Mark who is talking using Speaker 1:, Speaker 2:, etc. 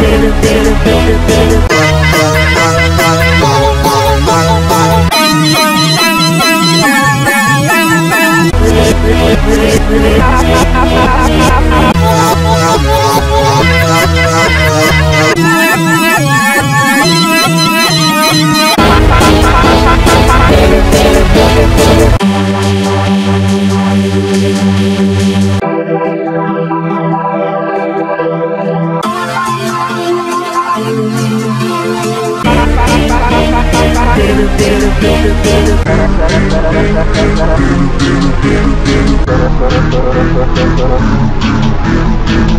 Speaker 1: Ha ha Thank you.